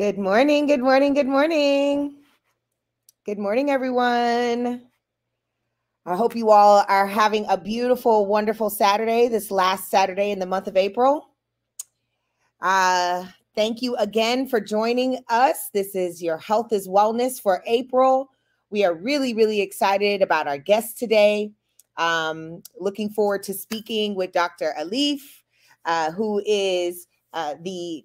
Good morning, good morning, good morning. Good morning, everyone. I hope you all are having a beautiful, wonderful Saturday, this last Saturday in the month of April. Uh, thank you again for joining us. This is your Health is Wellness for April. We are really, really excited about our guest today. Um, looking forward to speaking with Dr. Aliffe, uh, who is uh, the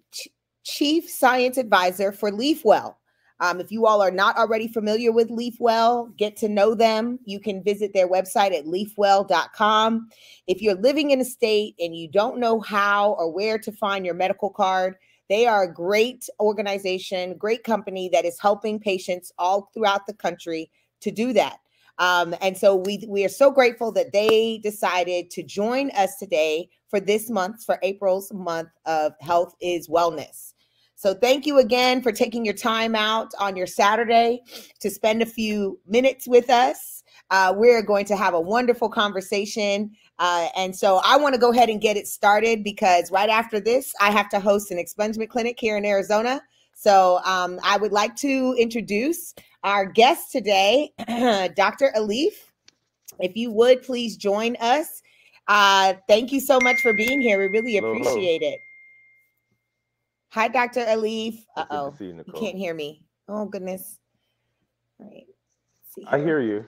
Chief Science Advisor for LeafWell. Um, if you all are not already familiar with LeafWell, get to know them. You can visit their website at leafwell.com. If you're living in a state and you don't know how or where to find your medical card, they are a great organization, great company that is helping patients all throughout the country to do that. Um, and so we we are so grateful that they decided to join us today for this month, for April's month of Health is Wellness. So thank you again for taking your time out on your Saturday to spend a few minutes with us. Uh, we're going to have a wonderful conversation. Uh, and so I want to go ahead and get it started because right after this, I have to host an expungement clinic here in Arizona. So um, I would like to introduce our guest today, Dr. Aliffe. If you would please join us. Uh, thank you so much for being here. We really appreciate hello. it. Hi, Dr. Aliffe. Uh oh. You, you, can't hear me. Oh, goodness. All right. I hear you.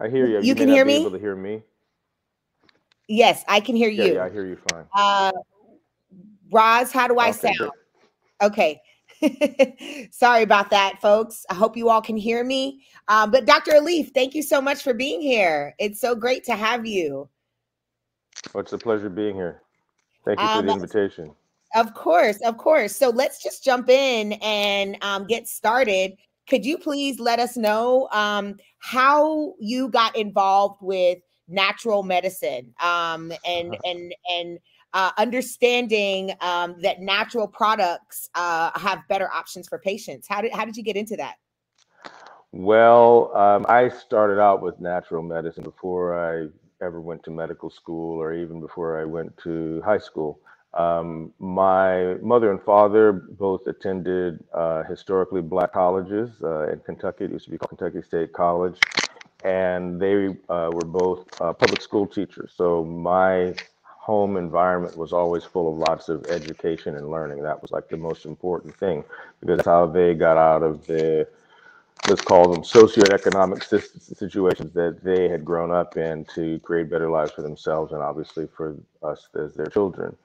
I hear you. You, you can hear me? able to hear me? Yes, I can hear yeah, you. Yeah, I hear you fine. Uh, Roz, how do I okay, sound? Okay. Sorry about that, folks. I hope you all can hear me. Um, but Dr. Aliffe, thank you so much for being here. It's so great to have you. Well, it's a pleasure being here. Thank you for um, the invitation. Of course, of course. So let's just jump in and um, get started. Could you please let us know um, how you got involved with natural medicine um, and and and uh, understanding um, that natural products uh, have better options for patients? How did how did you get into that? Well, um, I started out with natural medicine before I ever went to medical school or even before I went to high school. Um, my mother and father both attended uh, historically black colleges uh, in Kentucky. It used to be called Kentucky State College. And they uh, were both uh, public school teachers. So my home environment was always full of lots of education and learning. That was like the most important thing because that's how they got out of the let's call them socioeconomic situations that they had grown up in to create better lives for themselves and obviously for us as their children.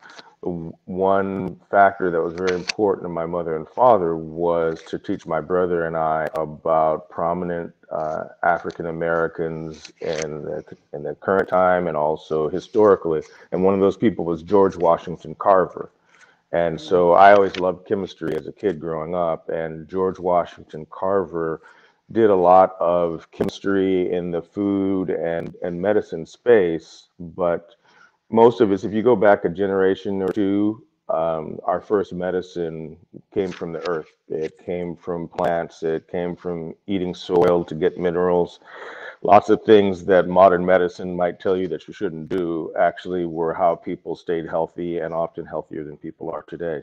One factor that was very important to my mother and father was to teach my brother and I about prominent uh, African Americans in the, in the current time and also historically. And one of those people was George Washington Carver. And so I always loved chemistry as a kid growing up. And George Washington Carver did a lot of chemistry in the food and, and medicine space. But most of us, if you go back a generation or two, um, our first medicine came from the earth. It came from plants. It came from eating soil to get minerals lots of things that modern medicine might tell you that you shouldn't do actually were how people stayed healthy and often healthier than people are today.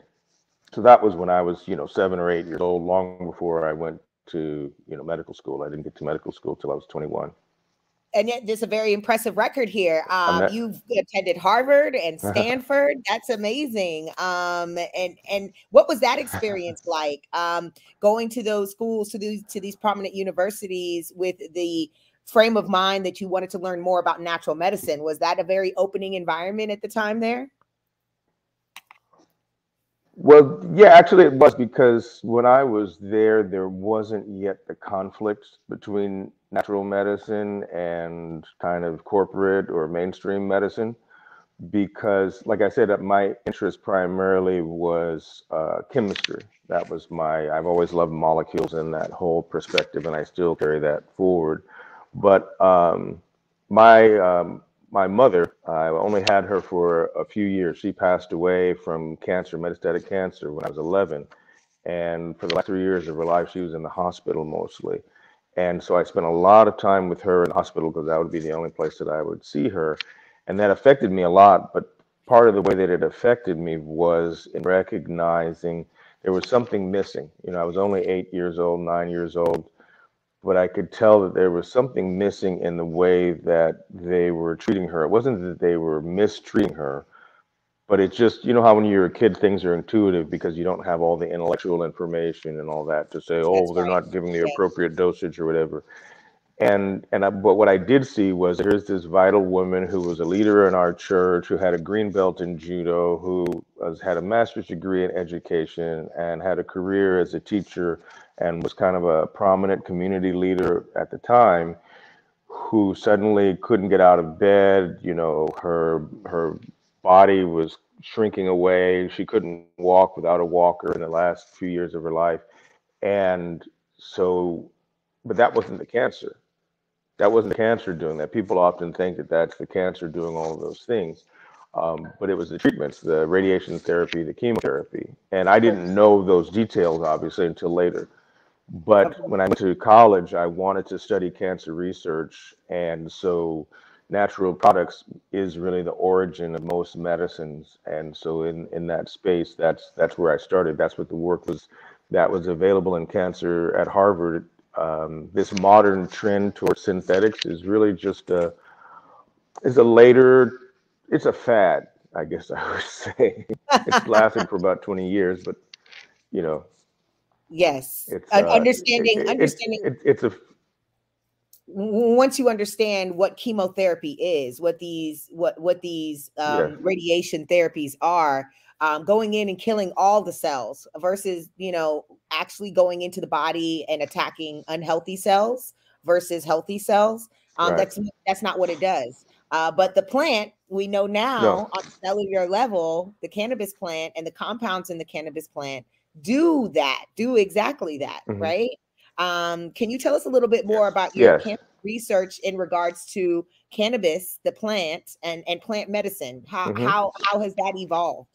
So that was when I was, you know, seven or eight years old, long before I went to, you know, medical school. I didn't get to medical school till I was 21 and yet there's a very impressive record here. Um, not- you've attended Harvard and Stanford. That's amazing. Um, and and what was that experience like? Um, going to those schools, to these to these prominent universities with the frame of mind that you wanted to learn more about natural medicine. Was that a very opening environment at the time there? Well, yeah, actually it was because when I was there, there wasn't yet the conflict between natural medicine and kind of corporate or mainstream medicine. Because, like I said, my interest primarily was uh, chemistry. That was my, I've always loved molecules and that whole perspective, and I still carry that forward. But um, my um, my mother, I only had her for a few years. She passed away from cancer, metastatic cancer, when I was 11. And for the last three years of her life, she was in the hospital mostly. And so I spent a lot of time with her in the hospital because that would be the only place that I would see her. And that affected me a lot. But part of the way that it affected me was in recognizing there was something missing. You know, I was only eight years old, nine years old, but I could tell that there was something missing in the way that they were treating her. It wasn't that they were mistreating her, but it's just you know how when you're a kid things are intuitive because you don't have all the intellectual information and all that to say oh they're not giving the appropriate dosage or whatever and and I, but what I did see was here's this vital woman who was a leader in our church who had a green belt in judo who had a master's degree in education and had a career as a teacher and was kind of a prominent community leader at the time who suddenly couldn't get out of bed. You know her her body was shrinking away. She couldn't walk without a walker in the last few years of her life. And so but that wasn't the cancer that wasn't the cancer doing that. People often think that that's the cancer doing all of those things. Um, but it was the treatments, the radiation therapy, the chemotherapy. And I didn't know those details, obviously, until later. But when I went to college, I wanted to study cancer research. And so natural products is really the origin of most medicines. And so in, in that space, that's that's where I started. That's what the work was that was available in cancer at Harvard um, this modern trend towards synthetics is really just a is a later it's a fad i guess i would say. It's lasted for about 20 years but you know. Yes. It's, uh, understanding it, understanding it, it's a once you understand what chemotherapy is what these what what these um, yeah. radiation therapies are um, going in and killing all the cells versus you know actually going into the body and attacking unhealthy cells versus healthy cells um, right. that's that's not what it does uh, but the plant we know now no. on cellular level the cannabis plant and the compounds in the cannabis plant do that do exactly that mm-hmm. right um, can you tell us a little bit more about your yes. research in regards to cannabis the plant and and plant medicine how mm-hmm. how how has that evolved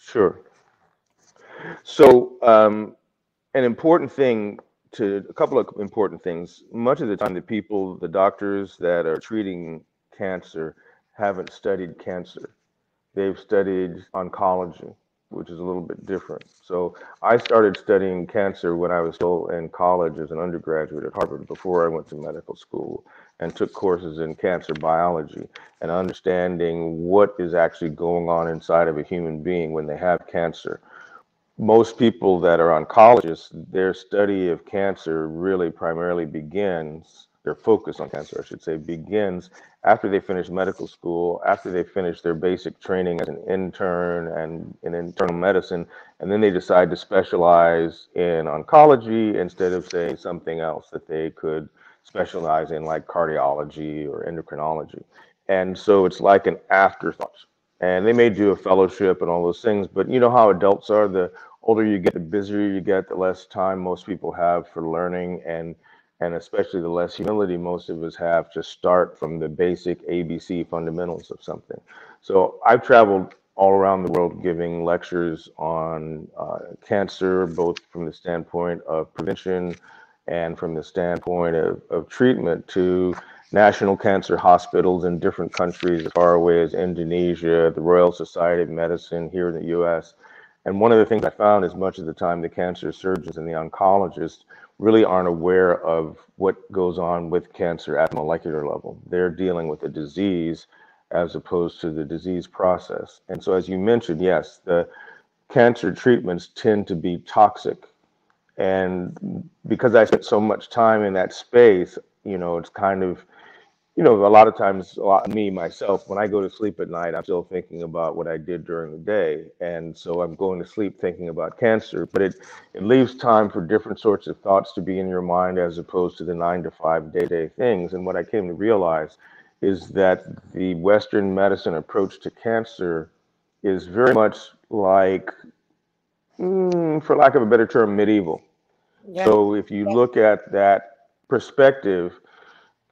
Sure. So, um, an important thing to a couple of important things. Much of the time, the people, the doctors that are treating cancer, haven't studied cancer. They've studied oncology, which is a little bit different. So, I started studying cancer when I was still in college as an undergraduate at Harvard before I went to medical school and took courses in cancer biology and understanding what is actually going on inside of a human being when they have cancer. Most people that are oncologists, their study of cancer really primarily begins, their focus on cancer, I should say, begins after they finish medical school, after they finish their basic training as an intern and in internal medicine, and then they decide to specialize in oncology instead of, say, something else that they could specialize in like cardiology or endocrinology. And so it's like an afterthought. And they may do a fellowship and all those things, but you know how adults are the older you get, the busier you get, the less time most people have for learning and and especially the less humility most of us have to start from the basic ABC fundamentals of something. So I've traveled all around the world giving lectures on uh, cancer, both from the standpoint of prevention, and from the standpoint of, of treatment to national cancer hospitals in different countries as far away as Indonesia, the Royal Society of Medicine here in the US. And one of the things I found is much of the time the cancer surgeons and the oncologists really aren't aware of what goes on with cancer at molecular level. They're dealing with a disease as opposed to the disease process. And so as you mentioned, yes, the cancer treatments tend to be toxic and because I spent so much time in that space, you know, it's kind of, you know, a lot of times, a lot me myself, when I go to sleep at night, I'm still thinking about what I did during the day, and so I'm going to sleep thinking about cancer. But it it leaves time for different sorts of thoughts to be in your mind as opposed to the nine to five day day things. And what I came to realize is that the Western medicine approach to cancer is very much like, mm, for lack of a better term, medieval yeah. So if you look at that perspective,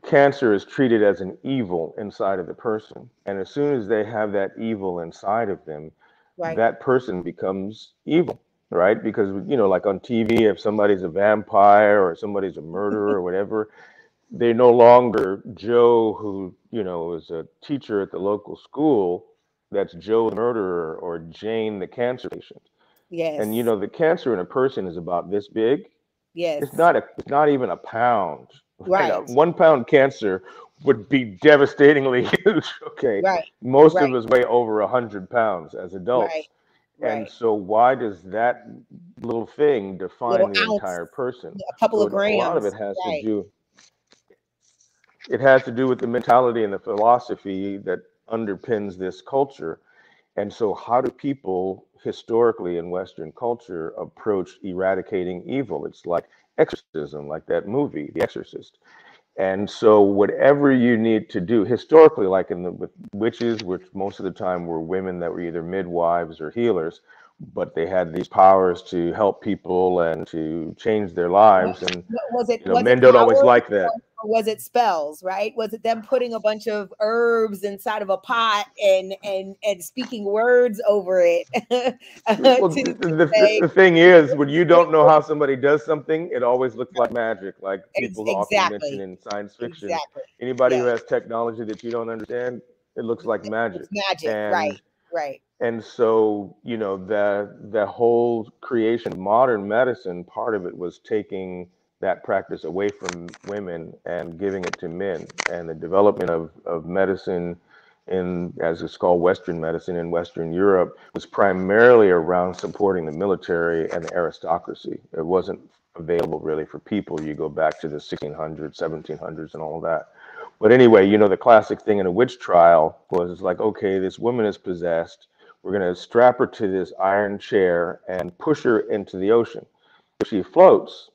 cancer is treated as an evil inside of the person. And as soon as they have that evil inside of them, right. that person becomes evil, right? Because, you know, like on TV, if somebody's a vampire or somebody's a murderer or whatever, they're no longer Joe, who, you know, is a teacher at the local school. That's Joe the murderer or Jane the cancer patient Yes. And you know, the cancer in a person is about this big. Yes. It's not a. It's not even a pound. Like a Right. one pound cancer would be devastatingly huge. Okay. Right. Most right. of us weigh over a hundred pounds as adults. Right. And Right. so why does that little thing define Little the ounce. entire person? A couple of So grams. A lot of it has right. to do. It has to do with the mentality and the philosophy that underpins this culture. And so, how do people historically in Western culture approach eradicating evil? It's like exorcism, like that movie, The Exorcist. And so, whatever you need to do historically, like in the with witches, which most of the time were women that were either midwives or healers, but they had these powers to help people and to change their lives. And Was it, you know, men don't always like that. Or was it spells, right? Was it them putting a bunch of herbs inside of a pot and and and speaking words over it? Well, the, say- the thing is, when you don't know how somebody does something, it always looks like magic, like people often exactly. mention in science fiction. exactly. Anybody who has technology that you don't understand, it looks like magic. It's magic, And- right? Right. And so, you know, the the whole creation of modern medicine, part of it was taking that practice away from women and giving it to men. And the development of, of medicine in, as it's called, Western medicine in Western Europe was primarily around supporting the military and the aristocracy. It wasn't available really for people. You go back to the 1600s, 1700s, and all that. But anyway, you know, the classic thing in a witch trial was it's like, okay, this woman is possessed. We're going to strap her to this iron chair and push her into the ocean. If she floats,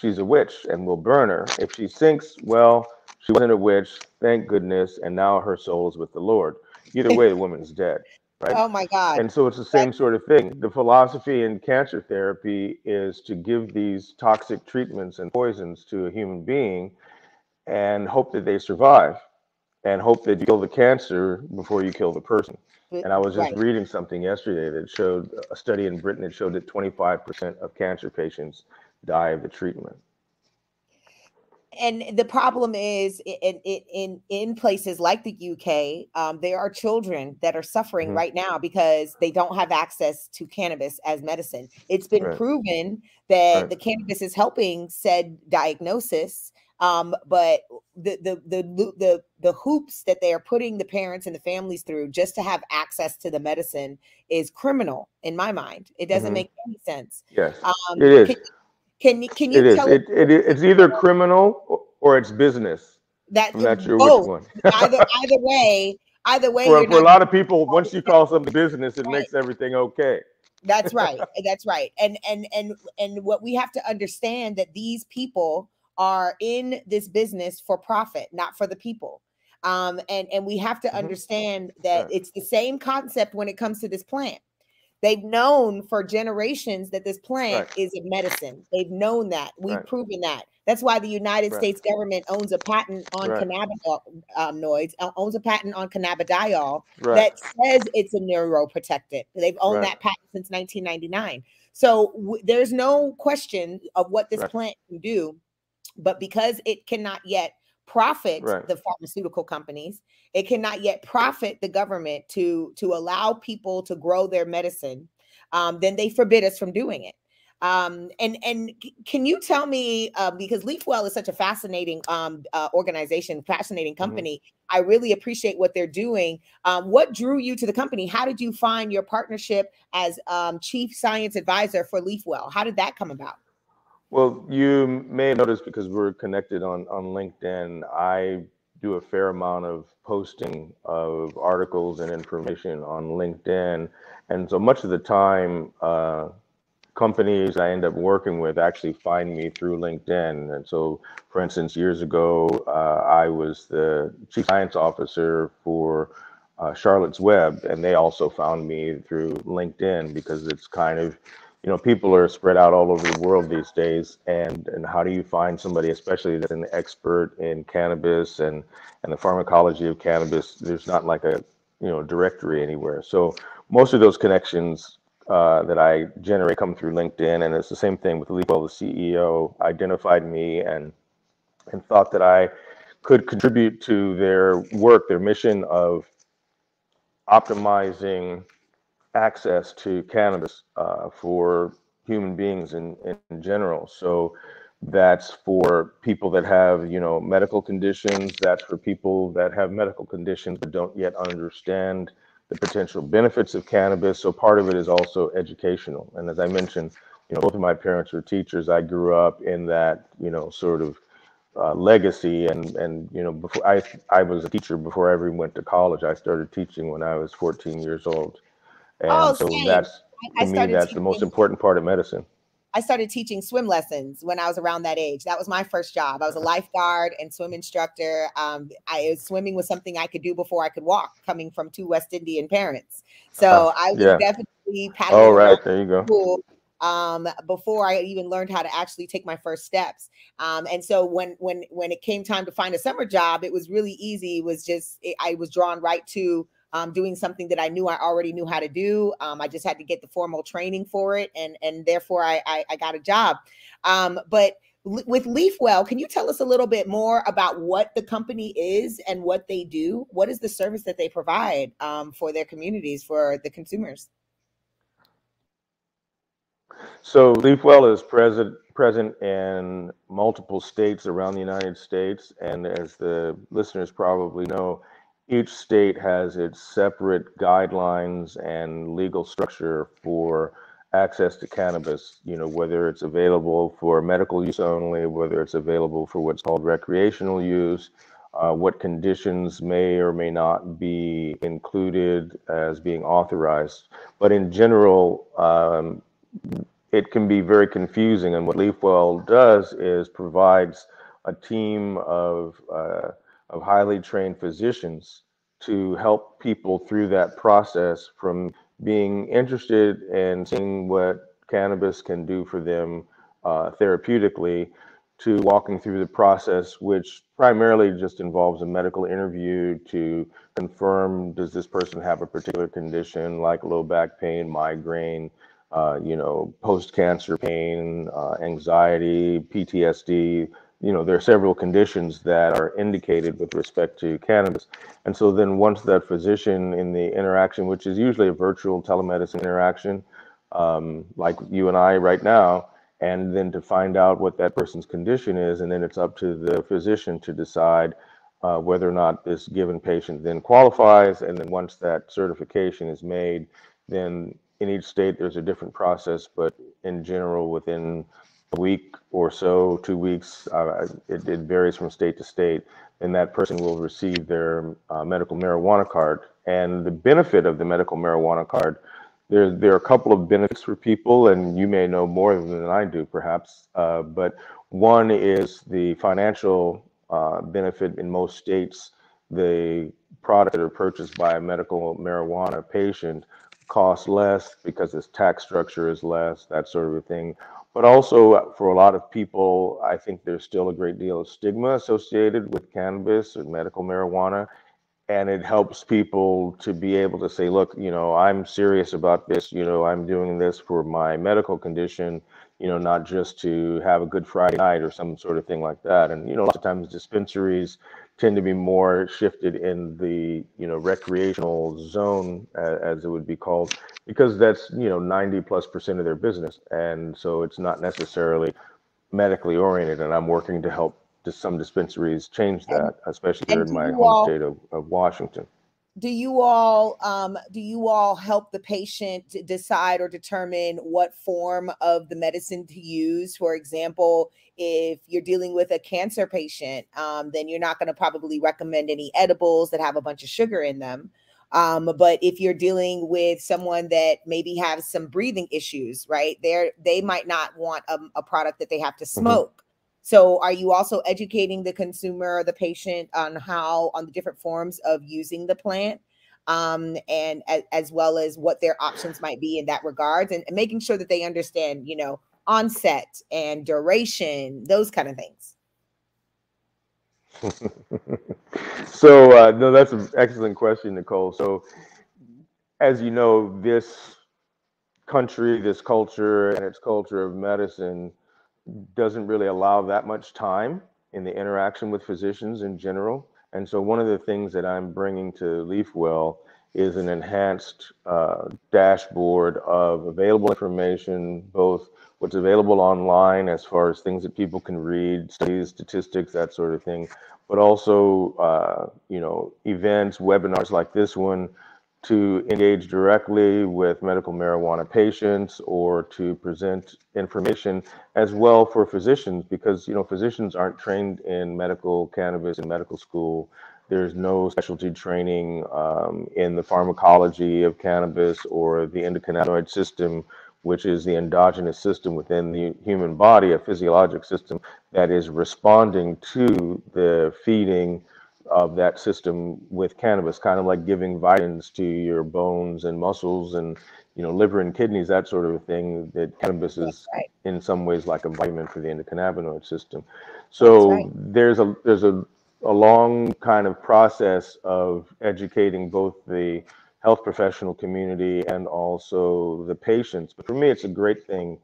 she's a witch and we'll burn her. If she sinks, well, she wasn't a witch, thank goodness, and now her soul is with the Lord. Either way, the woman's dead, right? Oh my God. And so it's the same sort of thing. The philosophy in cancer therapy is to give these toxic treatments and poisons to a human being and hope that they survive and hope that you kill the cancer before you kill the person. And I was just Right. reading something yesterday that showed a study in Britain that showed that 25% of cancer patients die of the treatment. and the problem is in in in, places like the UK, um, there are children that are suffering Mhm. right now because they don't have access to cannabis as medicine. It's been Right. proven that Right. the cannabis is helping said diagnosis. Um, but the, the the the the hoops that they are putting the parents and the families through just to have access to the medicine is criminal in my mind. It doesn't Mhm. make any sense. Yes, Um, it is. Can, can you can you It is. tell It, it, it's either criminal or- it's business. that I'm not sure both, which one. either either way, either way, For, you're for a lot of people, once you call something business, it Right. makes everything okay. that's right. That's right. And and and and what we have to understand that these people are in this business for profit, not for the people. Um, and and we have to Mhm. understand that Right. it's the same concept when it comes to this plant. They've known for generations that this plant Right. is a medicine. They've known that. We've Right. proven that. That's why the United Right. States government owns a patent on cannabinoids, uh, owns a patent on cannabidiol that says it's a neuroprotectant. They've owned that patent since 1999. So there's no question of what this plant can do, but because it cannot yet profit Right. the pharmaceutical companies, it cannot yet profit the government to to allow people to grow their medicine. Um, then they forbid us from doing it. Um, and and can you tell me uh, because LeafWell is such a fascinating um, uh, organization, fascinating Mm-hmm. company. I really appreciate what they're doing. Um, what drew you to the company? How did you find your partnership as um, chief science advisor for LeafWell? How did that come about? Well, you may have noticed because we're connected on, on LinkedIn, I do a fair amount of posting of articles and information on LinkedIn. And so much of the time, uh, companies I end up working with actually find me through LinkedIn. And so, for instance, years ago, uh, I was the chief science officer for uh, Charlotte's Web, and they also found me through LinkedIn because it's kind of you know people are spread out all over the world these days and and how do you find somebody especially that's an expert in cannabis and and the pharmacology of cannabis there's not like a you know directory anywhere so most of those connections uh, that I generate come through LinkedIn, and it's the same thing with LeafWell. The CEO identified me and and thought that I could contribute to their work, their mission of optimizing access to cannabis uh, for human beings in, in general. So that's for people that have, you know, medical conditions. That's for people that have medical conditions but don't yet understand the potential benefits of cannabis. So part of it is also educational. And as I mentioned, you know, both of my parents were teachers. I grew up in that, you know, sort of uh, legacy and and you know before I I was a teacher before I ever went to college. I started teaching when I was 14 years old, and Oh, so same. that's I to me started that's the most important part of medicine. I started teaching swim lessons when I was around that age. That was my first job. I was a lifeguard and swim instructor. Um, I was swimming was something I could do before I could walk, coming from two West Indian parents. So I was yeah. definitely paddling Oh around right, there you go. pool um, before I even learned how to actually take my first steps. Um, and so when when when it came time to find a summer job, it was really easy. It was just it, I was drawn right to um, doing something that I knew I already knew how to do. Um, I just had to get the formal training for it, and and therefore I I, I got a job. Um, but with Leafwell, can you tell us a little bit more about what the company is and what they do? What is the service that they provide um, for their communities for the consumers? So LeafWell is present present in multiple states around the United States, and as the listeners probably know, each state has its separate guidelines and legal structure for access to cannabis. You know, whether it's available for medical use only, whether it's available for what's called recreational use, uh, what conditions may or may not be included as being authorized. But in general, um, it can be very confusing. And what LeafWell does is provides a team of, uh, of highly trained physicians to help people through that process from being interested in seeing what cannabis can do for them uh, therapeutically to walking through the process, which primarily just involves a medical interview to confirm does this person have a particular condition like low back pain, migraine, uh, you know, post-cancer pain, uh, anxiety, PTSD. You know, there are several conditions that are indicated with respect to cannabis. And so then once that physician in the interaction, which is usually a virtual telemedicine interaction, um, like you and I right now, and then to find out what that person's condition is, and then it's up to the physician to decide uh, whether or not this given patient then qualifies. And then once that certification is made, then in each state there's a different process, but in general, within a week or so, two weeks, uh, it, it varies from state to state, and that person will receive their uh, medical marijuana card. And the benefit of the medical marijuana card, there, there are a couple of benefits for people, and you may know more than I do, perhaps. Uh, but one is the financial uh, benefit in most states. The products that are purchased by a medical marijuana patient cost less because its tax structure is less, that sort of a thing. But also for a lot of people, I think there's still a great deal of stigma associated with cannabis or medical marijuana. And it helps people to be able to say, look, you know, I'm serious about this. You know, I'm doing this for my medical condition, you know, not just to have a good Friday night or some sort of thing like that. And, you know, lots of times dispensaries tend to be more shifted in the you know recreational zone as it would be called because that's you know 90 plus percent of their business and so it's not necessarily medically oriented and i'm working to help some dispensaries change that especially here in my home all, state of, of washington do you all um, do you all help the patient decide or determine what form of the medicine to use? For example if you're dealing with a cancer patient um, then you're not going to probably recommend any edibles that have a bunch of sugar in them. Um, but if you're dealing with someone that maybe has some breathing issues right there they might not want a, a, product that they have to smoke. mm-hmm. So, are you also educating the consumer or the patient on how on the different forms of using the plant, um, and as, as, well as what their options might be in that regards, and, and making sure that they understand, you know, onset and duration, those kind of things. so, uh, no, that's an excellent question, Nicole. So, as you know, this country, this culture, and its culture of medicine doesn't really allow that much time in the interaction with physicians in general. And so one of the things that I'm bringing to LeafWell is an enhanced uh, dashboard of available information, both what's available online as far as things that people can read, studies, statistics, that sort of thing, but also, uh, you know, events, webinars like this one to engage directly with medical marijuana patients or to present information as well for physicians because, you know, physicians aren't trained in medical cannabis in medical school. There's no specialty training um, in the pharmacology of cannabis or the endocannabinoid system, which is the endogenous system within the human body, a physiologic system that is responding to the feeding of that system with cannabis, kind of like giving vitamins to your bones and muscles and you know liver and kidneys, that sort of thing. That cannabis is right. in some ways like a vitamin for the endocannabinoid system. So right. there's a there's a a long kind of process of educating both the health professional community and also the patients. But for me, it's a great thing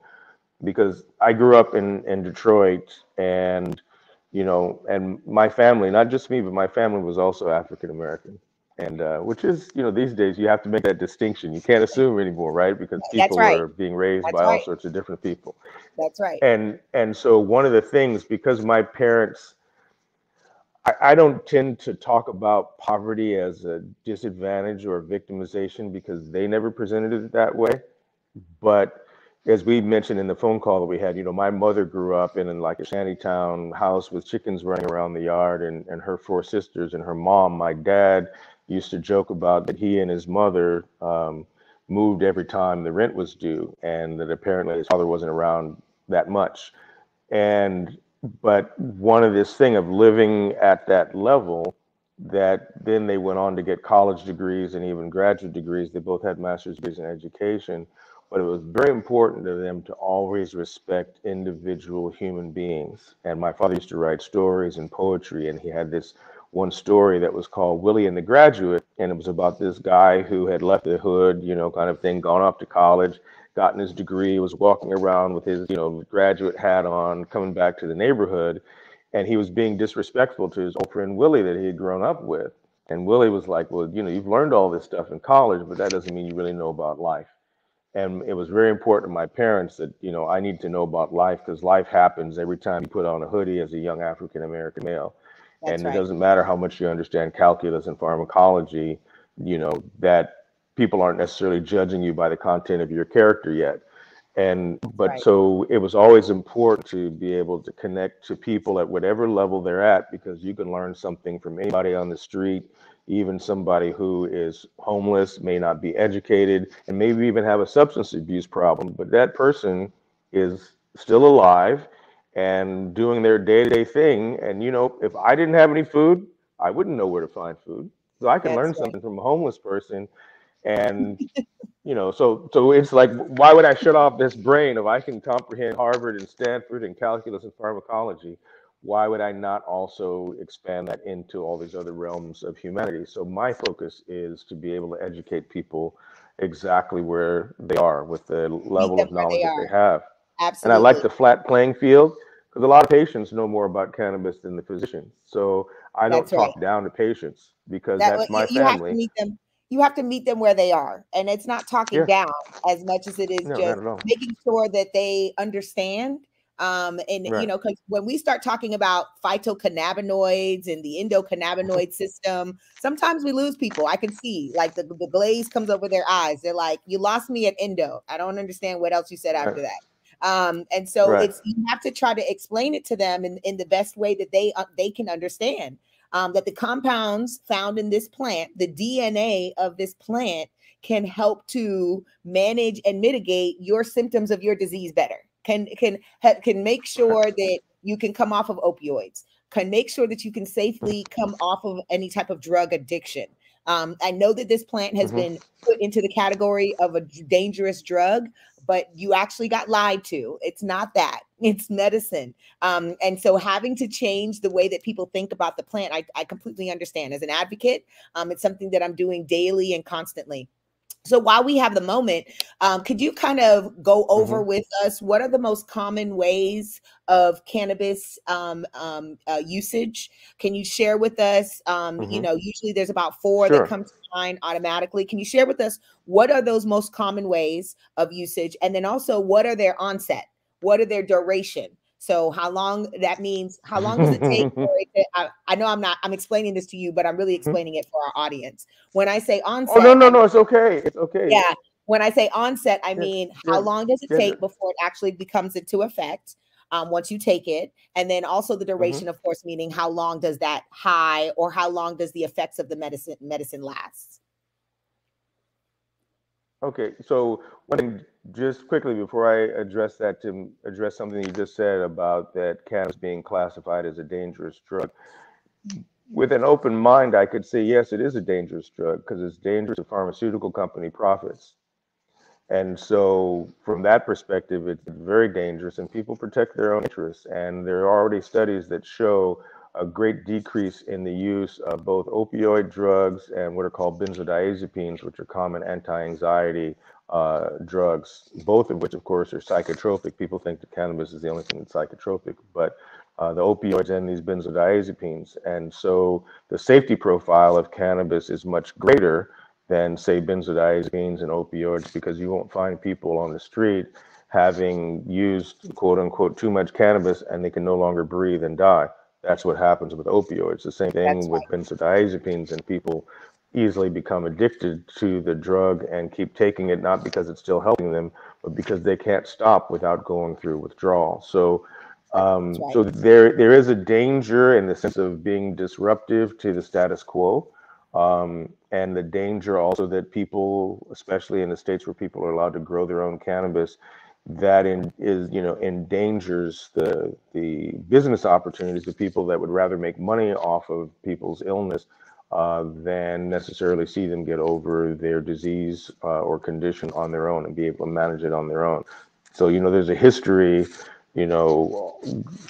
because I grew up in, in Detroit and, you know, and my family, not just me, but my family was also African American. And uh, which is, you know, these days you have to make that distinction. You can't assume anymore, right? Because people right. are being raised That's by right. all sorts of different people. That's right. And and so one of the things, because my parents I, I don't tend to talk about poverty as a disadvantage or victimization because they never presented it that way. But as we mentioned in the phone call that we had, you know, my mother grew up in, in like a shantytown house with chickens running around the yard and, and her four sisters and her mom. My dad used to joke about that he and his mother um, moved every time the rent was due and that apparently his father wasn't around that much. And but one of this thing of living at that level that then they went on to get college degrees and even graduate degrees they both had master's degrees in education but it was very important to them to always respect individual human beings and my father used to write stories and poetry and he had this one story that was called willie and the graduate and it was about this guy who had left the hood you know kind of thing gone off to college gotten his degree, was walking around with his, you know, graduate hat on, coming back to the neighborhood, and he was being disrespectful to his old friend Willie that he had grown up with. And Willie was like, "Well, you know, you've learned all this stuff in college, but that doesn't mean you really know about life." And it was very important to my parents that you know I need to know about life because life happens every time you put on a hoodie as a young African American male. That's and right. it doesn't matter how much you understand calculus and pharmacology, you know that people aren't necessarily judging you by the content of your character yet and but right. so it was always important to be able to connect to people at whatever level they're at because you can learn something from anybody on the street even somebody who is homeless may not be educated and maybe even have a substance abuse problem but that person is still alive and doing their day-to-day thing. And you know if i didn't have any food i wouldn't know where to find food. So i can That's learn right. something from a homeless person. And you know so so it's like why would i shut off this brain if i can comprehend harvard and stanford and calculus and pharmacology why would i not also expand that into all these other realms of humanity so my focus is to be able to educate people exactly where they are with the level of knowledge they that they have Absolutely. and i like the flat playing field because a lot of patients know more about cannabis than the physician. so i don't talk down to patients because that, that's uh, my you family have to meet them you have to meet them where they are and it's not talking yeah. down as much as it is no, just making sure that they understand um and right. you know because when we start talking about phytocannabinoids and the endocannabinoid system sometimes we lose people i can see like the, the glaze comes over their eyes they're like you lost me at endo i don't understand what else you said after right. that um and so right. it's you have to try to explain it to them in, in the best way that they uh, they can understand um, that the compounds found in this plant, the DNA of this plant, can help to manage and mitigate your symptoms of your disease better. Can can can make sure that you can come off of opioids. Can make sure that you can safely come off of any type of drug addiction. Um, I know that this plant has mm-hmm. been put into the category of a dangerous drug, but you actually got lied to. It's not that, it's medicine. Um, and so having to change the way that people think about the plant, I, I completely understand. As an advocate, um, it's something that I'm doing daily and constantly. So while we have the moment, um, could you kind of go over mm-hmm. with us what are the most common ways of cannabis um, um, uh, usage? Can you share with us? Um, mm-hmm. You know, usually there's about four sure. that come to mind automatically. Can you share with us what are those most common ways of usage, and then also what are their onset? What are their duration? So how long that means, how long does it take? it I, I, know I'm not, I'm explaining this to you, but I'm really mm-hmm. explaining it for our audience. When I say onset. Oh, no, no, no, it's okay. It's okay. Yeah. When I say onset, I mean, how long does it take before it actually becomes into effect? Um, once you take it, and then also the mm-hmm. duration, mm-hmm. of course, meaning how long does that high or how long does the effects of the medicine medicine last? Okay, so when just quickly before I address that, to address something you just said about that cannabis being classified as a dangerous drug. With an open mind, I could say yes, it is a dangerous drug because it's dangerous to pharmaceutical company profits. And so, from that perspective, it's very dangerous, and people protect their own interests. And there are already studies that show a great decrease in the use of both opioid drugs and what are called benzodiazepines, which are common anti-anxiety uh, drugs, both of which, of course, are psychotropic. People think that cannabis is the only thing that's psychotropic, but uh, the opioids and these benzodiazepines. And so the safety profile of cannabis is much greater than, say, benzodiazepines and opioids because you won't find people on the street having used quote unquote too much cannabis and they can no longer breathe and die. That's what happens with opioids. The same thing That's with right. benzodiazepines, and people easily become addicted to the drug and keep taking it not because it's still helping them, but because they can't stop without going through withdrawal. So, um, right. so there there is a danger in the sense of being disruptive to the status quo. Um, and the danger also that people, especially in the states where people are allowed to grow their own cannabis, that in, is you know endangers the the business opportunities of people that would rather make money off of people's illness uh, than necessarily see them get over their disease uh, or condition on their own and be able to manage it on their own. So you know there's a history. You know,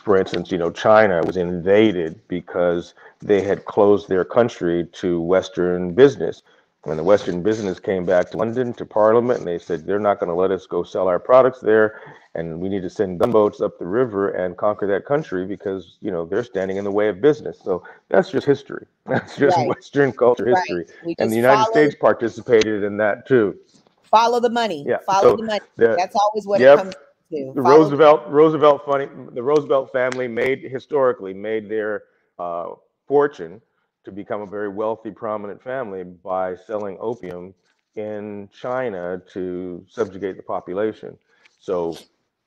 for instance, you know China was invaded because they had closed their country to Western business when the Western business came back to London to Parliament and they said they're not going to let us go sell our products there, and we need to send gunboats up the river and conquer that country because you know they're standing in the way of business. So that's just history. That's just right. Western culture history, right. and the United follow, States participated in that too. Follow the money. Yeah. Follow so the money. The, that's always what yep, it comes to. The follow Roosevelt Roosevelt funny the Roosevelt family made historically made their uh, fortune to become a very wealthy, prominent family by selling opium in China to subjugate the population. So,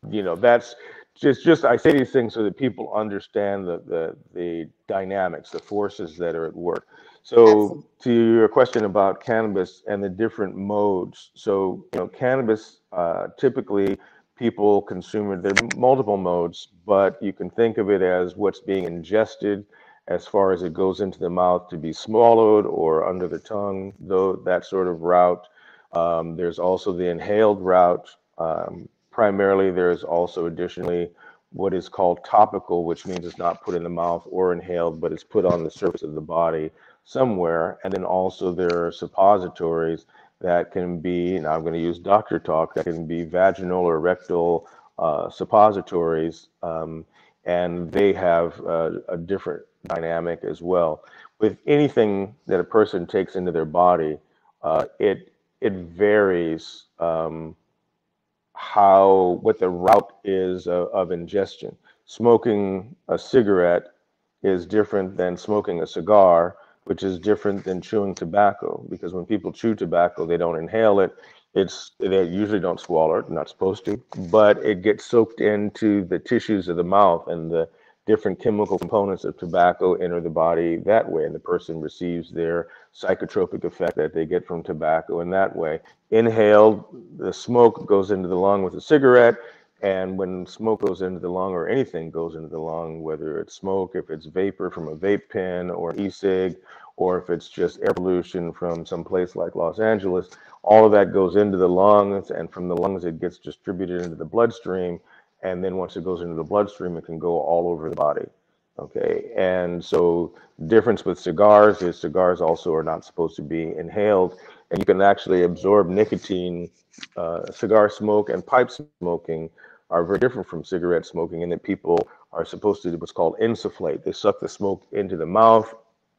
you know, that's just just I say these things so that people understand the the, the dynamics, the forces that are at work. So, Absolutely. to your question about cannabis and the different modes. So, you know, cannabis uh, typically people consume it. There are multiple modes, but you can think of it as what's being ingested as far as it goes into the mouth to be swallowed or under the tongue, though that sort of route. Um, there's also the inhaled route. Um, primarily, there's also additionally what is called topical, which means it's not put in the mouth or inhaled, but it's put on the surface of the body somewhere. And then also there are suppositories that can be, and I'm going to use doctor talk, that can be vaginal or rectal uh, suppositories. Um, and they have a different dynamic as well. With anything that a person takes into their body, uh, it it varies um, how what the route is of, of ingestion. Smoking a cigarette is different than smoking a cigar, which is different than chewing tobacco because when people chew tobacco, they don't inhale it. It's they usually don't swallow it, not supposed to, but it gets soaked into the tissues of the mouth and the different chemical components of tobacco enter the body that way, and the person receives their psychotropic effect that they get from tobacco in that way. Inhaled, the smoke goes into the lung with a cigarette, and when smoke goes into the lung or anything goes into the lung, whether it's smoke, if it's vapor from a vape pen or an e-cig, or if it's just air pollution from some place like Los Angeles, all of that goes into the lungs, and from the lungs it gets distributed into the bloodstream and then once it goes into the bloodstream, it can go all over the body. Okay, and so difference with cigars is cigars also are not supposed to be inhaled, and you can actually absorb nicotine. Uh, cigar smoke and pipe smoking are very different from cigarette smoking in that people are supposed to do what's called insufflate. They suck the smoke into the mouth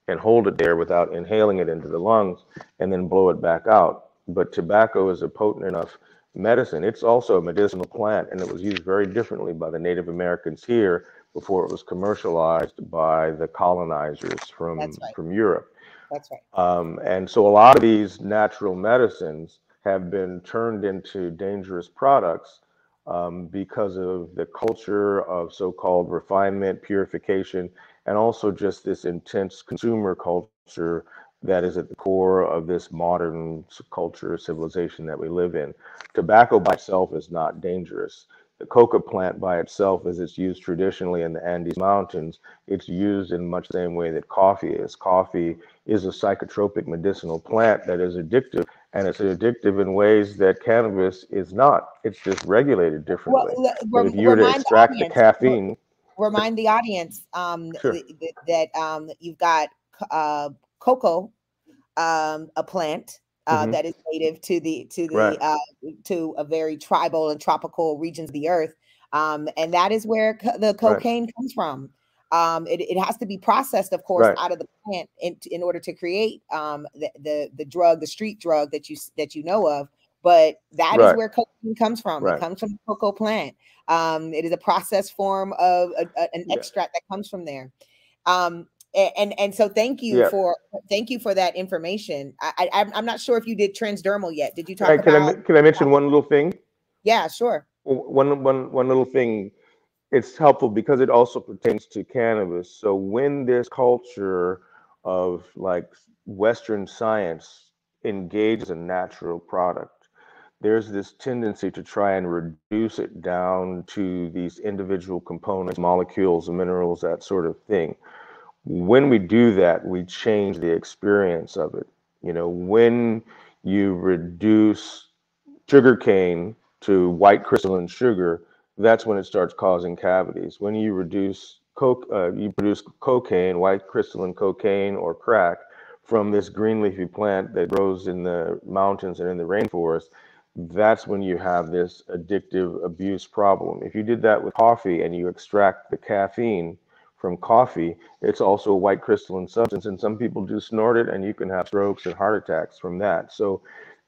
and hold it there without inhaling it into the lungs and then blow it back out. But tobacco is a potent enough medicine. It's also a medicinal plant and it was used very differently by the Native Americans here before it was commercialized by the colonizers from, right. from Europe. That's right. Um, and so a lot of these natural medicines have been turned into dangerous products um, because of the culture of so-called refinement, purification, and also just this intense consumer culture that is at the core of this modern culture civilization that we live in. Tobacco by itself is not dangerous. The coca plant by itself, as it's used traditionally in the Andes Mountains, it's used in much the same way that coffee is. Coffee is a psychotropic medicinal plant that is addictive and it's addictive in ways that cannabis is not. It's just regulated differently. Well, but if you were to extract the, the caffeine, remind the audience um, sure. th- that um, you've got uh, cocoa, um, a plant uh, mm-hmm. that is native to the to the right. uh, to a very tribal and tropical regions of the earth, um, and that is where co- the cocaine right. comes from. Um, it, it has to be processed, of course, right. out of the plant in, in order to create um, the, the the drug, the street drug that you that you know of. But that right. is where cocaine comes from. Right. It comes from the cocoa plant. Um, it is a processed form of a, a, an yeah. extract that comes from there. Um, and and so thank you yeah. for thank you for that information. I, I am not sure if you did transdermal yet. Did you talk right, can about? I, can I mention one little thing? Yeah, sure. One one one little thing it's helpful because it also pertains to cannabis. So when this culture of like Western science engages a natural product, there's this tendency to try and reduce it down to these individual components, molecules, minerals, that sort of thing. When we do that, we change the experience of it. You know, when you reduce sugarcane to white crystalline sugar, that's when it starts causing cavities. When you reduce coke, uh, you produce cocaine, white crystalline cocaine or crack from this green leafy plant that grows in the mountains and in the rainforest. That's when you have this addictive abuse problem. If you did that with coffee and you extract the caffeine from coffee, it's also a white crystalline substance, and some people do snort it, and you can have strokes and heart attacks from that. So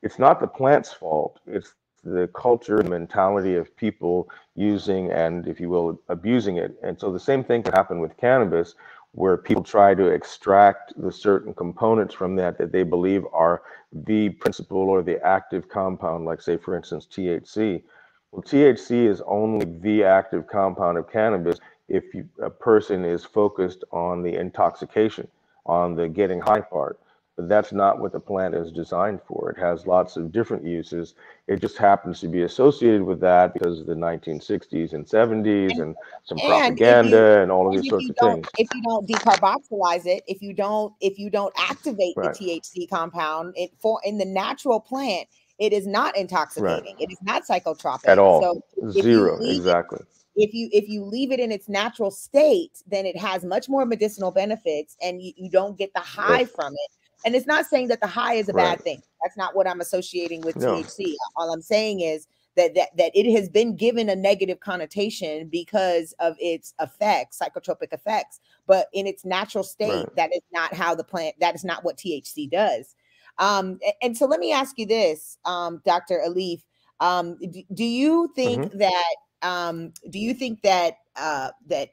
it's not the plant's fault. It's the culture and mentality of people using and, if you will, abusing it. And so the same thing can happen with cannabis, where people try to extract the certain components from that that they believe are the principal or the active compound, like, say, for instance, THC. Well, THC is only the active compound of cannabis if you, a person is focused on the intoxication, on the getting high part but that's not what the plant is designed for. It has lots of different uses. It just happens to be associated with that because of the 1960s and 70s and, and some and propaganda you, and all of these sorts of things. If you don't decarboxylize it, if you don't if you don't activate right. the THC compound it, for in the natural plant, it is not intoxicating. Right. It is not psychotropic at all. So Zero, exactly. It, if you if you leave it in its natural state then it has much more medicinal benefits and you, you don't get the high right. from it and it's not saying that the high is a right. bad thing. That's not what I'm associating with no. THC. All I'm saying is that, that that it has been given a negative connotation because of its effects, psychotropic effects. But in its natural state, right. that is not how the plant. That is not what THC does. Um, and so let me ask you this, um, Dr. Aliffe. Um, do, do you think mm-hmm. that um, do you think that uh, that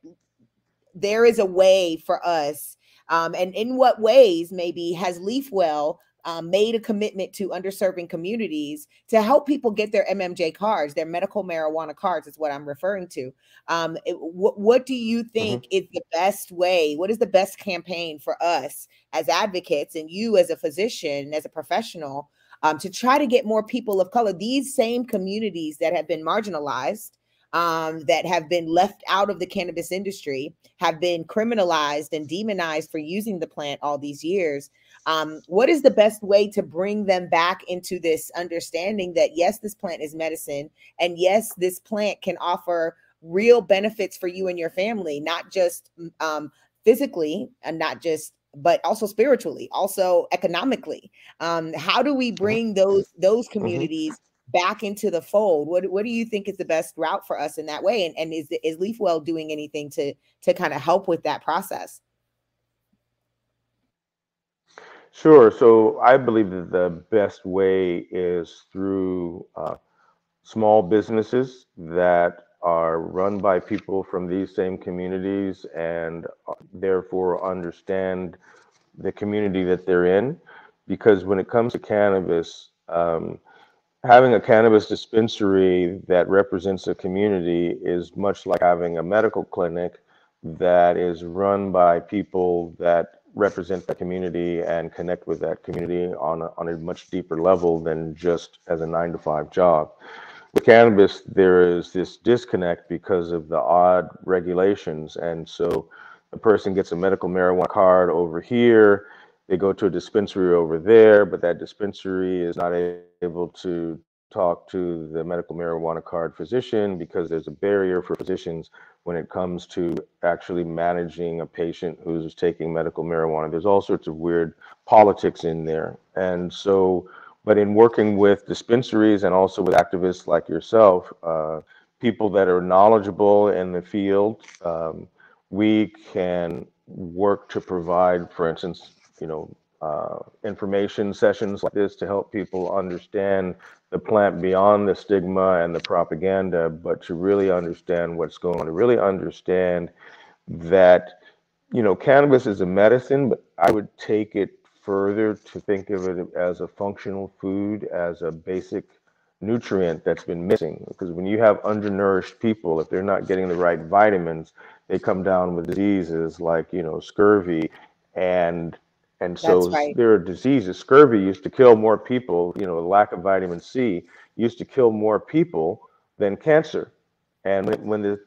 there is a way for us um, and in what ways maybe has Leafwell um, made a commitment to underserving communities to help people get their MMJ cards, their medical marijuana cards, is what I'm referring to. Um, it, what, what do you mm-hmm. think mm-hmm. is the best way? What is the best campaign for us as advocates and you as a physician, as a professional, um, to try to get more people of color, these same communities that have been marginalized? Um, that have been left out of the cannabis industry, have been criminalized and demonized for using the plant all these years. Um, what is the best way to bring them back into this understanding that yes, this plant is medicine, and yes, this plant can offer real benefits for you and your family, not just um, physically and not just but also spiritually also economically um, how do we bring those those mm-hmm. communities mm-hmm. Back into the fold what, what do you think is the best route for us in that way and, and is is leafwell doing anything to to kind of help with that process Sure. So I believe that the best way is through uh, small businesses that are run by people from these same communities and uh, therefore understand the community that they're in. Because when it comes to cannabis, um, having a cannabis dispensary that represents a community is much like having a medical clinic that is run by people that represent the community and connect with that community on a, on a much deeper level than just as a nine to five job. With cannabis, there is this disconnect because of the odd regulations. And so a person gets a medical marijuana card over here, they go to a dispensary over there, but that dispensary is not able to talk to the medical marijuana card physician because there's a barrier for physicians when it comes to actually managing a patient who's taking medical marijuana. There's all sorts of weird politics in there. And so, but in working with dispensaries and also with activists like yourself, uh, people that are knowledgeable in the field, um, we can work to provide, for instance, you know, uh, information sessions like this to help people understand the plant beyond the stigma and the propaganda, but to really understand what's going on, to really understand that, you know, cannabis is a medicine, but I would take it further to think of it as a functional food, as a basic nutrient that's been missing. Because when you have undernourished people, if they're not getting the right vitamins, they come down with diseases like, you know, scurvy and and so right. there are diseases. Scurvy used to kill more people, you know, lack of vitamin C used to kill more people than cancer. And when, when the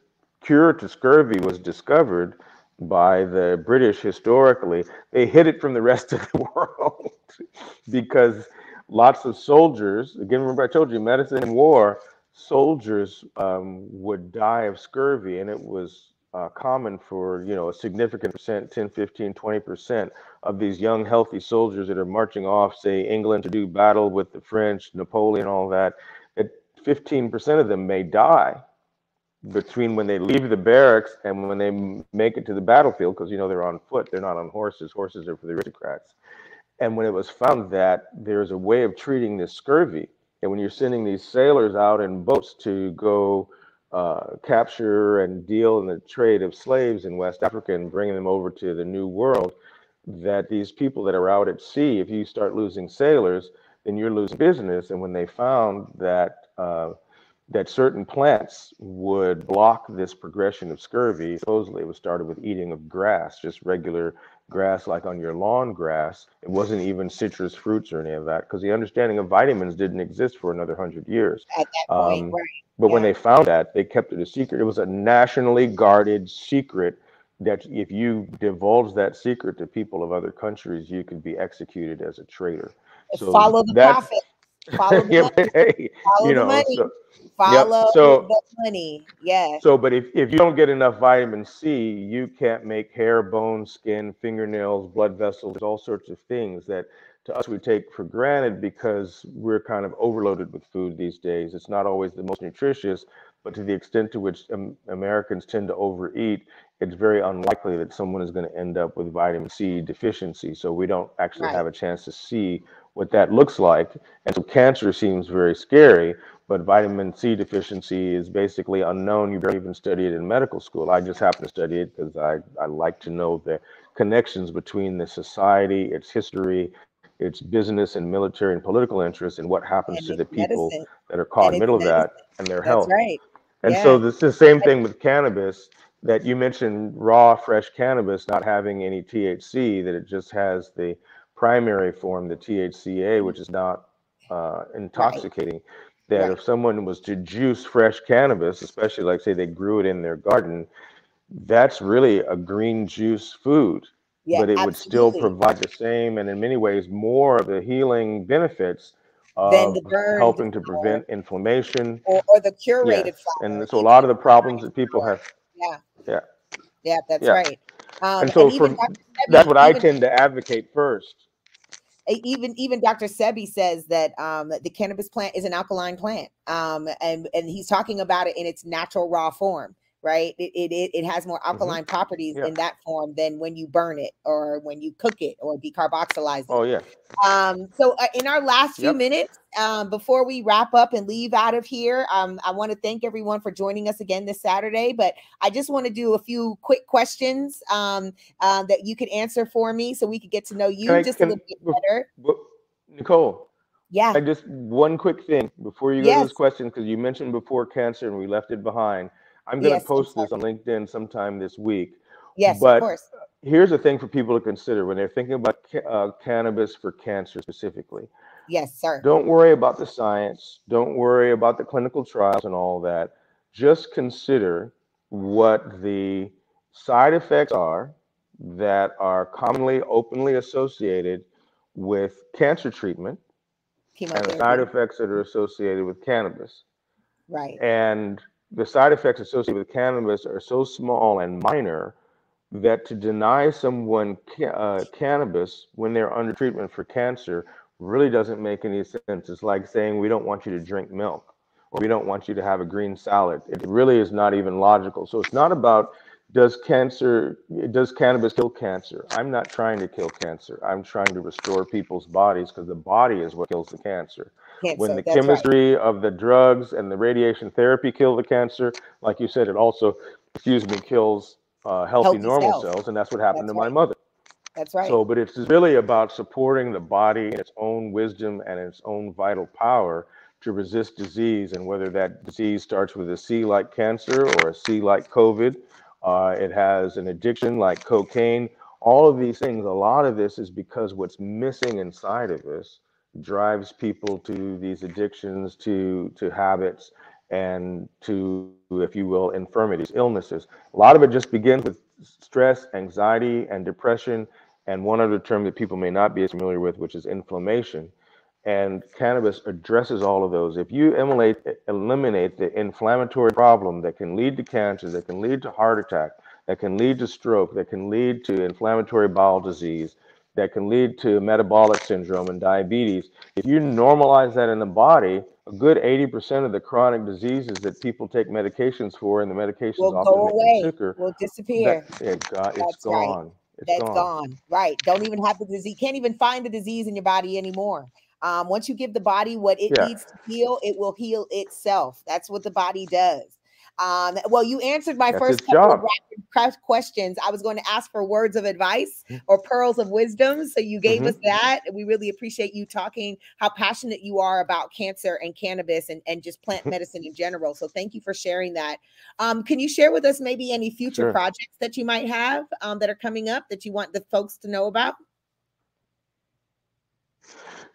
cure to scurvy was discovered by the British historically, they hid it from the rest of the world because lots of soldiers, again, remember I told you, medicine and war, soldiers um, would die of scurvy, and it was uh, common for you know a significant percent 10 15 20 percent of these young healthy soldiers that are marching off say england to do battle with the french napoleon all that that 15 percent of them may die between when they leave the barracks and when they make it to the battlefield because you know they're on foot they're not on horses horses are for the aristocrats. And when it was found that there's a way of treating this scurvy and when you're sending these sailors out in boats to go uh, capture and deal in the trade of slaves in West Africa and bringing them over to the New World, that these people that are out at sea, if you start losing sailors, then you're losing business. And when they found that uh, that certain plants would block this progression of scurvy, supposedly it was started with eating of grass, just regular grass like on your lawn grass. It wasn't even citrus fruits or any of that because the understanding of vitamins didn't exist for another hundred years. At that point, um, right. But yeah. when they found that, they kept it a secret. It was a nationally guarded secret that if you divulge that secret to people of other countries, you could be executed as a traitor. So follow the profit. Follow the money. hey, follow you know, the money. So, follow yep. so, the money. Yeah. So, but if, if you don't get enough vitamin C, you can't make hair, bone, skin, fingernails, blood vessels, all sorts of things that to us we take for granted because we're kind of overloaded with food these days. It's not always the most nutritious, but to the extent to which um, Americans tend to overeat, it's very unlikely that someone is going to end up with vitamin C deficiency. So we don't actually right. have a chance to see what that looks like. And so cancer seems very scary, but vitamin C deficiency is basically unknown. You barely even study it in medical school. I just happen to study it because I, I like to know the connections between the society, its history, its business and military and political interests and what happens and to the people medicine. that are caught in the middle medicine. of that and their That's health. Right. And yeah. so this is the same thing with cannabis that you mentioned raw fresh cannabis not having any THC that it just has the primary form the THCA which is not uh, intoxicating right. that right. if someone was to juice fresh cannabis especially like say they grew it in their garden that's really a green juice food yeah, but it absolutely. would still provide the same and in many ways more of the healing benefits than the burned helping to prevent inflammation or, or the curated Yes, and so a lot of the problems that people have Yeah. Yeah. Yeah, that's Yeah. right. Um, and so even for Sebi- that's what I tend to advocate first even even Dr. Sebi says that um, the cannabis plant is an alkaline plant, um, and and he's talking about it in its natural raw form. Right, it it, it, has more alkaline properties Mm-hmm. Yeah. in that form than when you burn it or when you cook it or decarboxylize it. oh yeah Um, so uh, in our last few Yep. minutes, um, before we wrap up and leave out of here, um, I want to thank everyone for joining us again this Saturday. But I just want to do a few quick questions um, uh, that you could answer for me, so we could get to know you Can just a little bit better. But Nicole Yeah, I just one quick thing before you go to Yes. this question because you mentioned before cancer and we left it behind. I'm going to Yes, post this on LinkedIn sometime this week. yes, but- of course. Here's a thing for people to consider when they're thinking about uh, cannabis for cancer specifically. Yes, sir. Don't worry about the science. Don't worry about the clinical trials and all that. Just consider what the side effects are that are commonly openly associated with cancer treatment and the side effects that are associated with cannabis. Right. And the side effects associated with cannabis are so small and minor that to deny someone ca- uh, cannabis when they're under treatment for cancer really doesn't make any sense. It's like saying we don't want you to drink milk or we don't want you to have a green salad. It really is not even logical. So it's not about does cancer does cannabis kill cancer? I'm not trying to kill cancer. I'm trying to restore people's bodies because the body is what kills the cancer Cancer. when the that's right. chemistry of the drugs and the radiation therapy kill the cancer, like you said, it also, excuse me, kills uh, healthy, Healthy normal cells. cells. and that's what happened That's to my mother. That's right. So, but it's really about supporting the body in its own wisdom and its own vital power to resist disease, and whether that disease starts with a C like cancer or a C like COVID, uh, it has an addiction like cocaine. All of these things, a lot of this is because what's missing inside of us drives people to these addictions, to to habits, and to, if you will, infirmities, illnesses. A lot of it just begins with stress, anxiety, and depression, and one other term that people may not be as familiar with, which is inflammation. And cannabis addresses all of those. If you eliminate, eliminate the inflammatory problem that can lead to cancer, that can lead to heart attack, that can lead to stroke, that can lead to inflammatory bowel disease, that can lead to metabolic syndrome and diabetes. If you normalize that in the body, a good 80% of the chronic diseases that people take medications for, and the medications will often go away. sicker, Will disappear. that, it it's That's right. gone. It's That's gone. gone. Right. Don't even have the disease. Can't even find the disease in your body anymore. Um, once you give the body what it Yeah. needs to heal, it will heal itself. That's what the body does. Um, well, you answered my That's first couple of job. rapid crash questions. I was going to ask for words of advice or pearls of wisdom. So you gave Mhm. us that. We really appreciate you talking how passionate you are about cancer and cannabis and, and just plant medicine in general. So thank you for sharing that. Um, can you share with us maybe any future Sure. projects that you might have um, that are coming up that you want the folks to know about?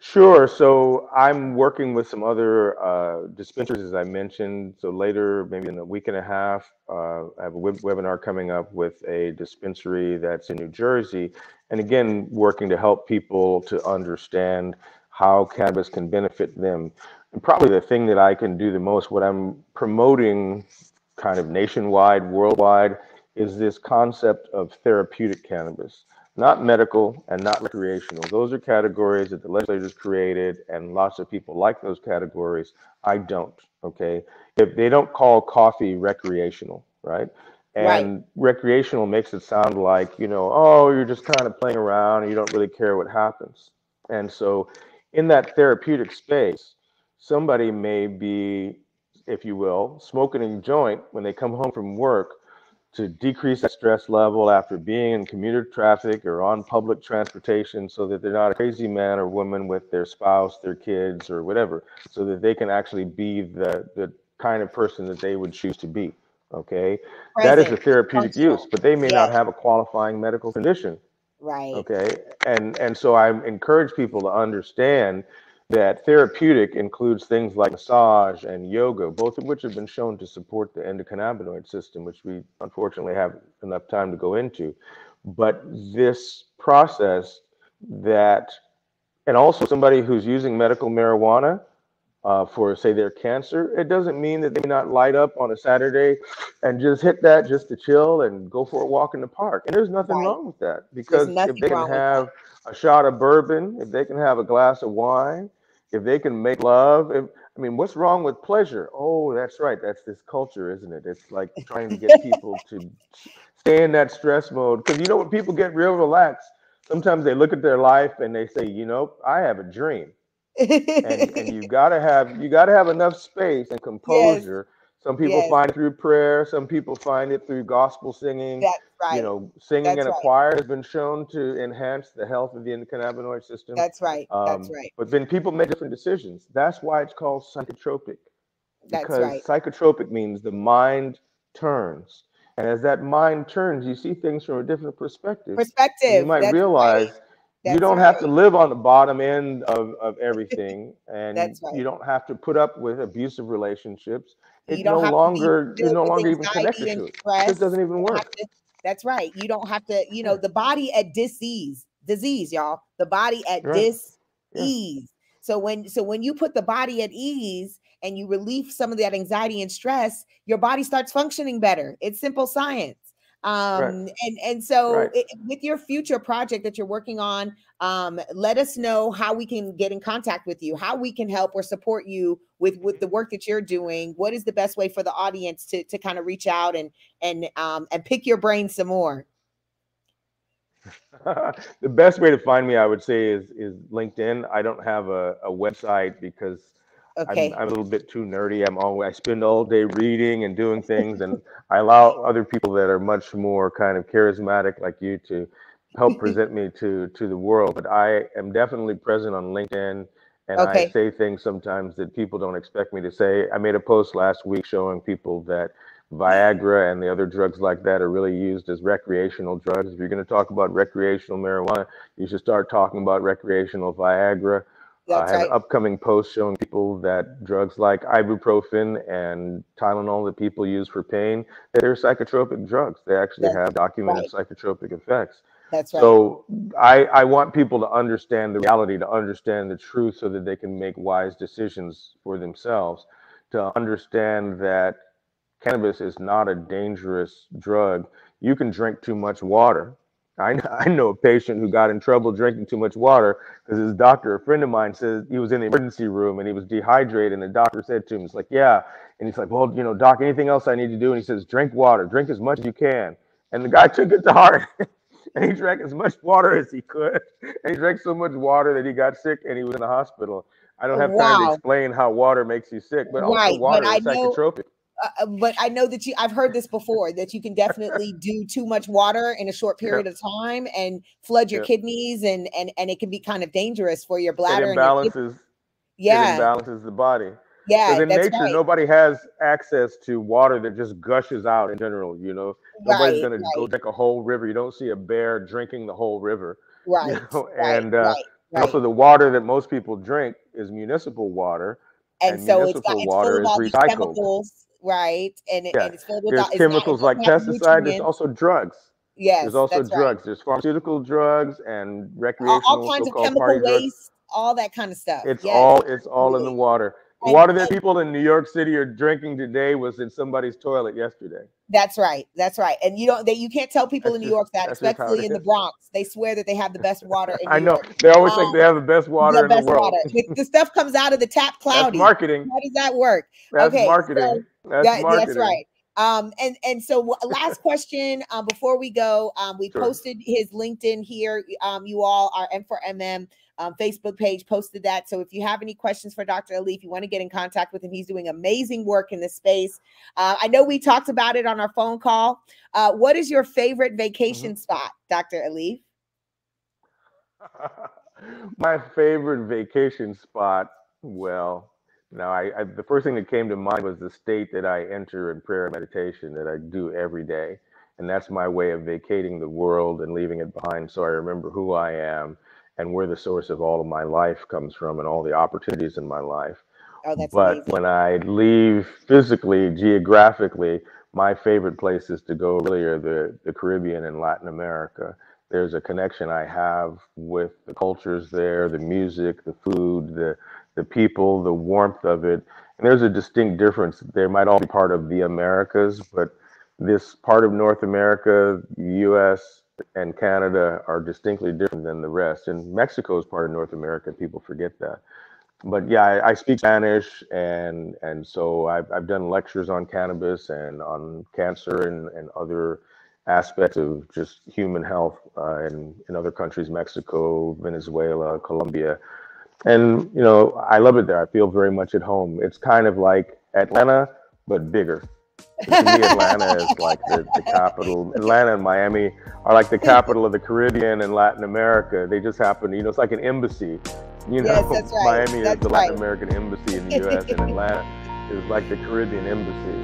Sure. So I'm working with some other uh, dispensaries, as I mentioned. So later, maybe in a week and a half, uh, I have a web- webinar coming up with a dispensary that's in New Jersey. And again, working to help people to understand how cannabis can benefit them. And probably the thing that I can do the most, what I'm promoting kind of nationwide, worldwide, is this concept of therapeutic cannabis not medical and not recreational. Those are categories that the legislators created, and lots of people like those categories. I don't. Okay, if they don't call coffee recreational, right? Right. And recreational makes it sound like you know, oh, you're just kind of playing around and you don't really care what happens. And so, in that therapeutic space, somebody may be, if you will, smoking a joint when they come home from work to decrease that stress level after being in commuter traffic or on public transportation so that they're not a crazy man or woman with their spouse, their kids, or whatever, so that they can actually be the, the kind of person that they would choose to be. Okay. that is a therapeutic functional. use, but they may not have a qualifying medical condition. Right. Okay. And and so I encourage people to understand that therapeutic includes things like massage and yoga, both of which have been shown to support the endocannabinoid system, which we unfortunately have enough time to go into. But this process that And also, somebody who's using medical marijuana uh, for, say, their cancer, it doesn't mean that they may not light up on a Saturday and just hit that just to chill and go for a walk in the park. And there's nothing right. wrong with that because if they can have a shot of bourbon, if they can have a glass of wine, if they can make love, if, I mean, what's wrong with pleasure? Oh, that's right. That's this culture, isn't it? It's like trying to get people to stay in that stress mode. Because you know when people get real relaxed, sometimes they look at their life and they say, you know, I have a dream. and, and you gotta have you gotta have enough space and composure yes. Some people yes. find it through prayer. Some people find it through gospel singing. That's right. You know, singing That's in a right. choir has been shown to enhance the health of the endocannabinoid system. That's right. Um, That's right. But then people make different decisions. That's why it's called psychotropic. That's because right. psychotropic means the mind turns. And as that mind turns, you see things from a different perspective. Perspective. You might That's realize right. That's you don't right. have to live on the bottom end of, of everything and right. you don't have to put up with abusive relationships it's no longer you're no longer even connected to it. This doesn't even work. To, that's right. You don't have to, you know, the body at disease, disease, y'all. The body at right. dis ease. Yeah. So when so when you put the body at ease and you relieve some of that anxiety and stress, your body starts functioning better. It's simple science um right. and and so right. it, with your future project that you're working on um let us know how we can get in contact with you how we can help or support you with with the work that you're doing what is the best way for the audience to to kind of reach out and and um and pick your brain some more the best way to find me i would say is is linkedin i don't have a, a website because Okay. I'm, I'm, a little bit too nerdy. I'm always I spend all day reading and doing things, and I allow other people that are much more kind of charismatic like you to help present me to to the world. But I am definitely present on LinkedIn, and okay. I say things sometimes that people don't expect me to say. I made a post last week showing people that Viagra and the other drugs like that are really used as recreational drugs. If you're going to talk about recreational marijuana, you should start talking about recreational Viagra that's I have right. upcoming posts showing people that drugs like ibuprofen and Tylenol that people use for pain, they're psychotropic drugs. They actually That's have documented right. psychotropic effects. That's right. So I, I want people to understand the reality, to understand the truth so that they can make wise decisions for themselves, to understand that cannabis is not a dangerous drug. You can drink too much water I, I know a patient who got in trouble drinking too much water because his doctor, a friend of mine, says he was in the emergency room and he was dehydrated. And the doctor said to him, "It's like, yeah." And he's like, "Well, you know, doc, anything else I need to do?" And he says, "Drink water. Drink as much as you can." And the guy took it to heart. and he drank as much water as he could. And he drank so much water that he got sick and he was in the hospital. I don't have wow. time to explain how water makes you sick, but right. also water but is psychotropic. Know- uh, uh, but I know that you I've heard this before that you can definitely do too much water in a short period yeah. of time and flood your yeah. kidneys and and and it can be kind of dangerous for your bladder. It imbalances. Your yeah, it imbalances the body. Yeah, in nature, right. nobody has access to water that just gushes out in general. You know, nobody's right, gonna right. go drink a whole river. You don't see a bear drinking the whole river. Right. You know? and uh, also the water that most people drink is municipal water. And, and so municipal it's got, water it's is recycled. Chemicals right? And, yeah. and it's filled with there's chemicals not, like pesticides. There's also drugs. Yes, there's also drugs. Right. There's pharmaceutical drugs and recreational all, all kinds of chemical waste, drugs. all that kind of stuff. It's yes. all it's all in the water. The water that people in New York City are drinking today was in somebody's toilet yesterday. That's right. That's right. And you don't they you can't tell people that's in New York that, especially in the Bronx. They swear that they have the best water in New I know. York. They always um, think they have the best water the in best the world. the stuff comes out of the tap cloudy. That's marketing. How does that work? That's okay, marketing. So that's, that, marketing. that's right. Um, and and so last question um, before we go, um, we sure. posted his LinkedIn here. Um, you all are M4MM um, Facebook page posted that. So if you have any questions for Dr. Ali, if you want to get in contact with him, he's doing amazing work in this space. Uh, I know we talked about it on our phone call. Uh, what is your favorite vacation mm-hmm. spot, Dr. Ali? My favorite vacation spot, well, now I, I, the first thing that came to mind was the state that I enter in prayer and meditation that I do every day. And that's my way of vacating the world and leaving it behind so I remember who I am and where the source of all of my life comes from and all the opportunities in my life. Oh, that's but amazing. when I leave physically, geographically, my favorite places to go really are the, the Caribbean and Latin America. there's a connection I have with the cultures there, the music, the food, the the people, the warmth of it. And there's a distinct difference. They might all be part of the Americas, but this part of North America, US, and Canada are distinctly different than the rest. And Mexico is part of North America. People forget that. But yeah, I, I speak Spanish, and and so I've, I've done lectures on cannabis and on cancer and, and other aspects of just human health uh, in, in other countries, Mexico, Venezuela, Colombia. And, you know, I love it there. I feel very much at home. It's kind of like Atlanta, but bigger. To me, Atlanta is like the, the capital. Atlanta and Miami are like the capital of the Caribbean and Latin America. They just happen, you know, it's like an embassy. You know, yes, right. Miami that's is the right. Latin American embassy in the U.S. and Atlanta is like the Caribbean embassy.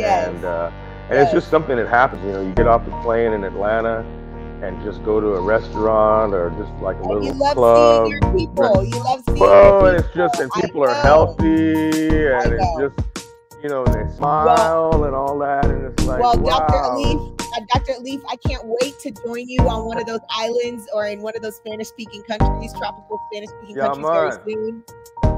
Yes. And uh, and it's just something that happens. You know, you get off the plane in Atlanta and just go to a restaurant or just like a little you love club. seeing your people. You love seeing Well, your and people. it's just and I people are know. healthy and it's just you know and they smile and all that and it's like Well, wow. Dr. Aliffe, uh, Dr. Aliffe, I can't wait to join you on one of those islands or in one of those Spanish-speaking countries, tropical Spanish-speaking Yeah, countries, very soon.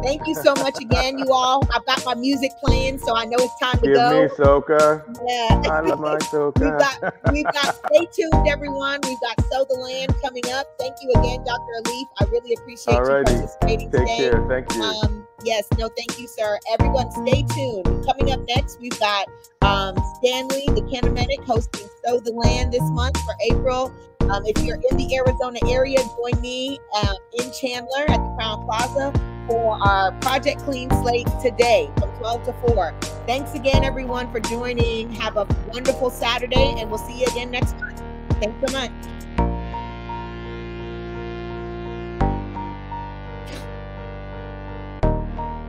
Thank you so much again, you all. I've got my music playing, so I know it's time to Give go. me soca. Yeah. I love my We've got, we've got, stay tuned, everyone. We've got Sow the Land coming up. Thank you again, Dr. Aliffe. I really appreciate Alrighty. you participating Take today. care. Thank you. Um, yes, no, thank you, sir. Everyone, stay tuned. Coming up next, we've got um, Stanley, the Canamedic, hosting Sow the Land this month for April. Um, if you're in the Arizona area, join me um, in Chandler at the Crowne Plaza for our Project Clean Slate today from 12 to 4. Thanks again, everyone, for joining. Have a wonderful Saturday, and we'll see you again next month. Thanks so much.